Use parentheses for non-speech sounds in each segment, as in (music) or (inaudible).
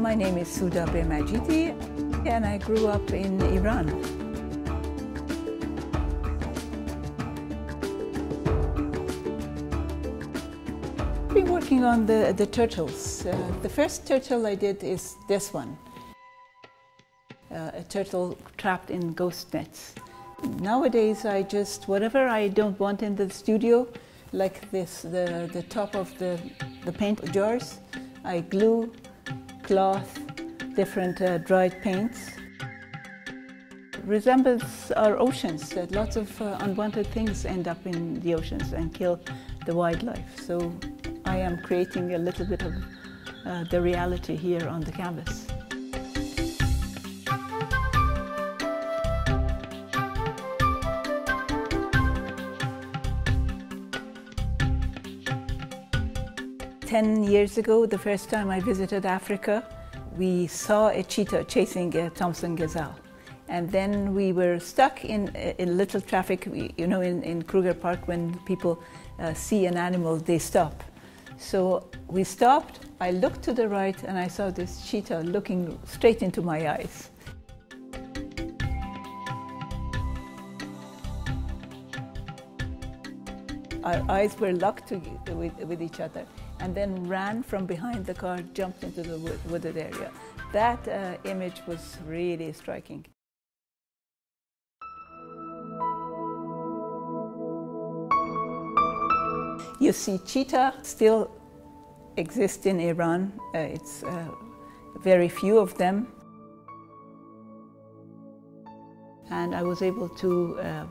my name is Soudabeh Majidi and I grew up in Iran. I've been working on the, the turtles. Uh, the first turtle I did is this one. Uh, a turtle trapped in ghost nets. Nowadays I just, whatever I don't want in the studio, like this, the, the top of the, the paint jars, I glue cloth, different uh, dried paints. Resembles our oceans, that lots of uh, unwanted things end up in the oceans and kill the wildlife. So I am creating a little bit of uh, the reality here on the canvas. Ten years ago, the first time I visited Africa, we saw a cheetah chasing a Thomson gazelle. And then we were stuck in, in little traffic, you know, in, in Kruger Park, when people uh, see an animal, they stop. So we stopped, I looked to the right, and I saw this cheetah looking straight into my eyes. Our eyes were locked to, with, with each other and then ran from behind the car, jumped into the wooded area. That uh, image was really striking. You see, cheetah still exist in Iran. Uh, it's uh, very few of them. And I was able to uh,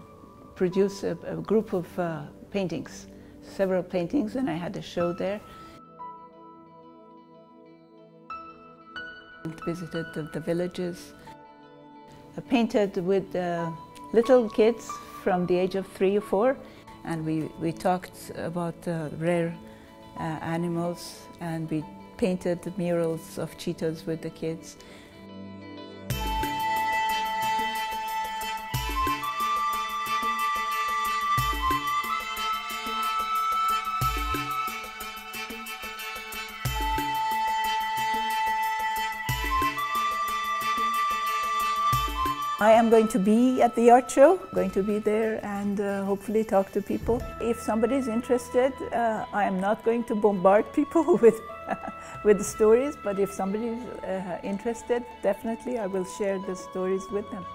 produce a, a, group of uh, paintings, several paintings, and I had a show there. Visited the, the villages, I painted with uh, little kids from the age of three or four, and we, we talked about uh, rare uh, animals, and we painted murals of cheetahs with the kids. I am going to be at the art show, going to be there and uh, hopefully talk to people. If somebody is interested, uh, I am not going to bombard people (laughs) with, with stories, but if somebody is uh, interested, definitely I will share the stories with them.